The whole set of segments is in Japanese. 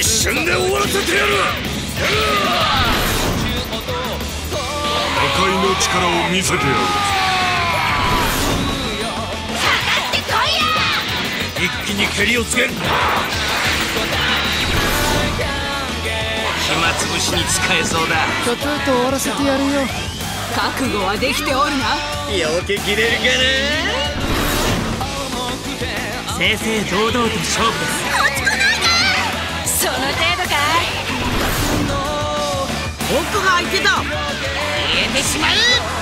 一瞬で終わらせてやる。破壊の力を見せてやる。一気に蹴りをつける暇つぶしに使えそうだ。ちょちょいと終わらせてやるよ。覚悟はできておるな。よけきれるかな。正々堂々と勝負。です奥が開いてた消えてしまう。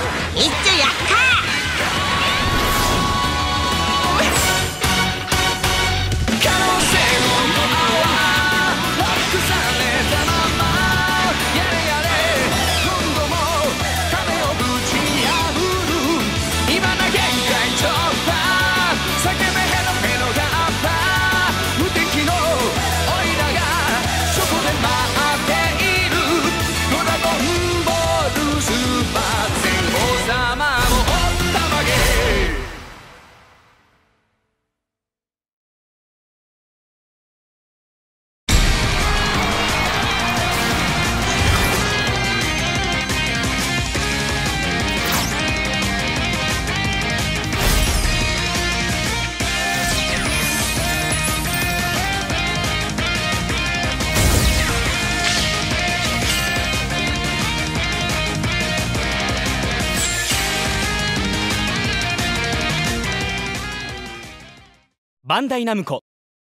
バンダイナムコ。